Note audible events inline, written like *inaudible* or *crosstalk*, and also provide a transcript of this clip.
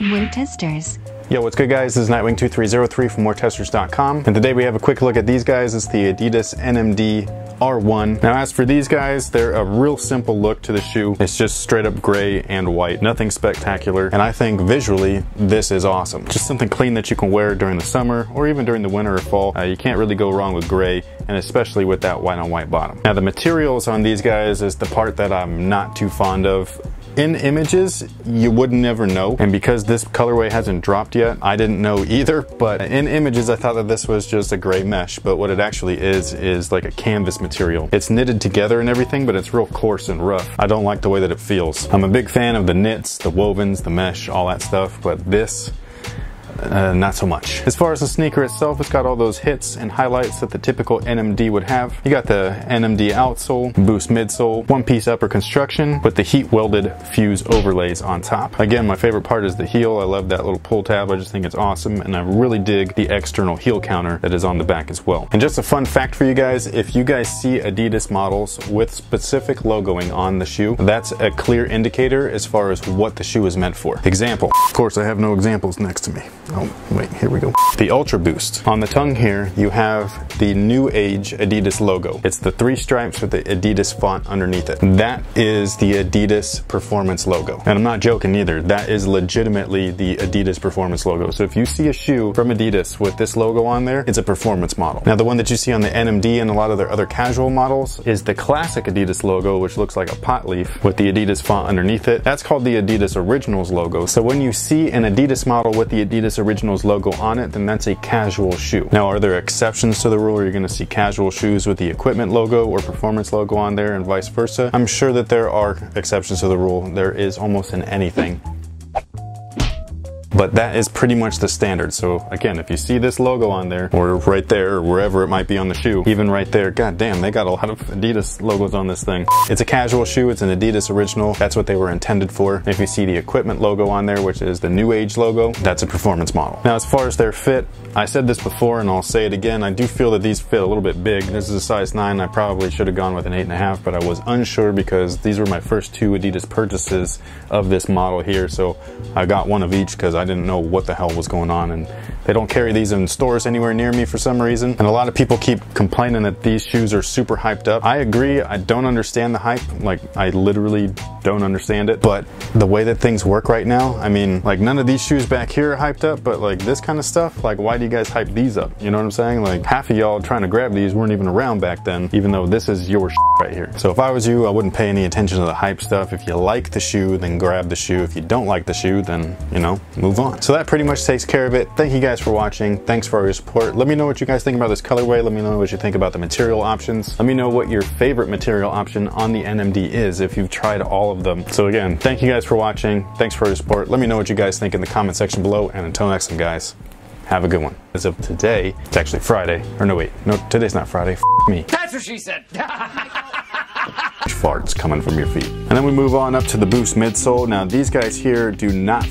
Wing Testers. Yo, what's good guys? This is Nightwing2303 from WearTesters.com and today we have a quick look at these guys. It's the Adidas NMD R1. Now as for these guys, they're a real simple look to the shoe. It's just straight up gray and white, nothing spectacular. And I think visually, this is awesome. Just something clean that you can wear during the summer or even during the winter or fall. Uh, you can't really go wrong with gray and especially with that white on white bottom. Now the materials on these guys is the part that I'm not too fond of in images, you would never know. And because this colorway hasn't dropped yet, I didn't know either. But in images, I thought that this was just a gray mesh. But what it actually is, is like a canvas material. It's knitted together and everything, but it's real coarse and rough. I don't like the way that it feels. I'm a big fan of the knits, the wovens, the mesh, all that stuff. But this, uh, not so much. As far as the sneaker itself, it's got all those hits and highlights that the typical NMD would have. You got the NMD outsole, Boost midsole, one piece upper construction with the heat welded fuse overlays on top. Again, my favorite part is the heel. I love that little pull tab. I just think it's awesome and I really dig the external heel counter that is on the back as well. And just a fun fact for you guys, if you guys see Adidas models with specific logoing on the shoe, that's a clear indicator as far as what the shoe is meant for. Example. Of course, I have no examples next to me. Oh, wait, here we go. The Ultra Boost. On the tongue here, you have the New Age Adidas logo. It's the three stripes with the Adidas font underneath it. That is the Adidas Performance logo. And I'm not joking either. That is legitimately the Adidas Performance logo. So if you see a shoe from Adidas with this logo on there, it's a performance model. Now the one that you see on the NMD and a lot of their other casual models is the classic Adidas logo, which looks like a pot leaf with the Adidas font underneath it. That's called the Adidas Originals logo. So when you see an Adidas model with the Adidas Originals logo on it, then that's a casual shoe. Now, are there exceptions to the rule? You're gonna see casual shoes with the equipment logo or performance logo on there and vice versa. I'm sure that there are exceptions to the rule. There is almost in anything but that is pretty much the standard. So again, if you see this logo on there, or right there, or wherever it might be on the shoe, even right there, god damn, they got a lot of Adidas logos on this thing. It's a casual shoe, it's an Adidas original, that's what they were intended for. If you see the equipment logo on there, which is the New Age logo, that's a performance model. Now as far as their fit, I said this before and I'll say it again, I do feel that these fit a little bit big. This is a size 9, I probably should have gone with an 8.5, but I was unsure because these were my first two Adidas purchases of this model here, so I got one of each because I didn't know what the hell was going on and they don't carry these in stores anywhere near me for some reason. And a lot of people keep complaining that these shoes are super hyped up. I agree, I don't understand the hype. Like, I literally don't understand it. But the way that things work right now, I mean, like none of these shoes back here are hyped up, but like this kind of stuff, like why do you guys hype these up? You know what I'm saying? Like half of y'all trying to grab these weren't even around back then, even though this is your right here. So if I was you, I wouldn't pay any attention to the hype stuff. If you like the shoe, then grab the shoe. If you don't like the shoe, then, you know, move on. So that pretty much takes care of it. Thank you guys for watching. Thanks for all your support. Let me know what you guys think about this colorway. Let me know what you think about the material options. Let me know what your favorite material option on the NMD is if you've tried all of them. So again, thank you guys for watching. Thanks for your support. Let me know what you guys think in the comment section below. And until next time, guys, have a good one. As of today, it's actually Friday. Or no, wait. No, today's not Friday. F me. That's what she said. *laughs* farts coming from your feet. And then we move on up to the Boost midsole. Now these guys here do not